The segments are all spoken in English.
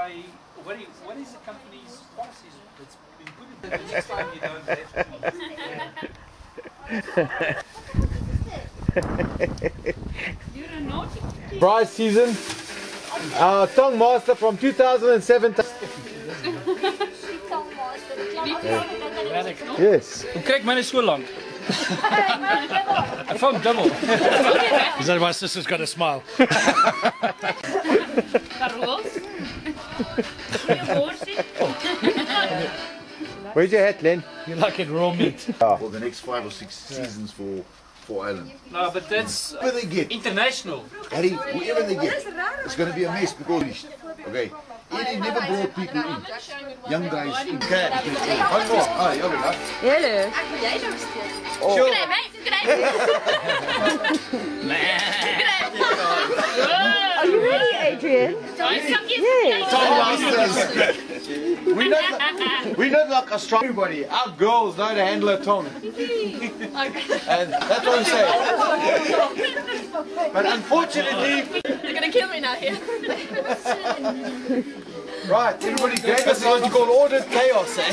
by what, is, what is the company's policies that's been put in the next time you don't have You're a naughty kid. Braai season. Uh, Our tongue master from 2007. Yes. Hoe krijg myne so lank? Ek vang dubbel. Is that why sister's got a smile? Where's your hat, Len? You like it raw meat. for the next five or six seasons for for Ireland. No, but that's Whoever they get, international. Harry, whoever they get, it's going to be a mess because okay, Eddie never brought people in, young guys in cabs. One more, ah, yeah, we are. Hello. Sure. Are you ready, Adrian? Yes. We not, we not like Australian everybody. Our girls know how to handle a tongue. And that's what I'm saying. But unfortunately, You're gonna kill me now here. right, everybody grab this is what you call ordered chaos, eh?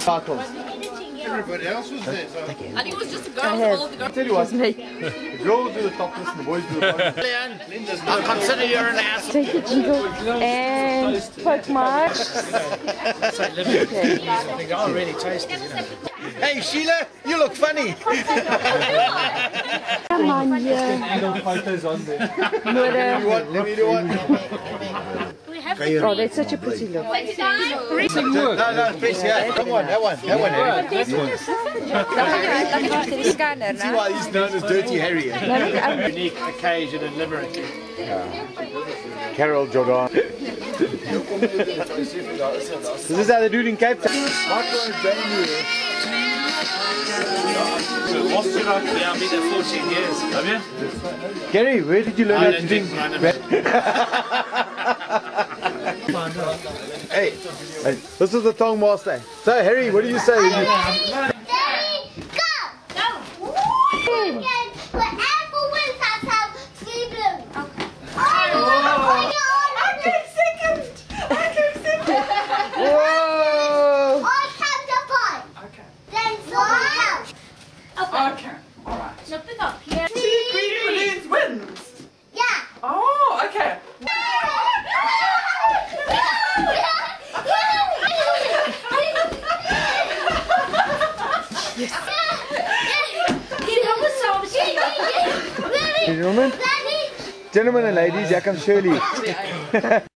Titles. Everybody else was there. So. I think it was just the girls, have. all of the girls. Tell you what, Me. the girls do the topless and the boys do the bottom. I consider you're an ass. Take the jingle and poke my. I think I'll really taste it, you know. Hey Sheila, you look funny. Come on, yeah. Angle photos on there. Murder. Um, what? Let me do what? Oh, that's such a pretty look. No, no, please, yeah. Come on, that one, that one. Harry. See why he's known as Dirty Harry. eh? Unique occasion in Limerick. Carol Jordan. this is how they do it in Cape Town. Michael and Jamie. Yeah, I've been there 14 years. Have you? Gary, where did you learn how to drink? Hey, this is the tongue master. So Harry, what do you say? when you- Whatever wins has have three balloons. Oh, I came second. I came second. Whoa! I count to five. Okay. Then someone else. Okay, alright. No, pick up here. Green balloons wins. Yeah. Oh, okay. Gentlemen, gentlemen and ladies, here comes Shirley.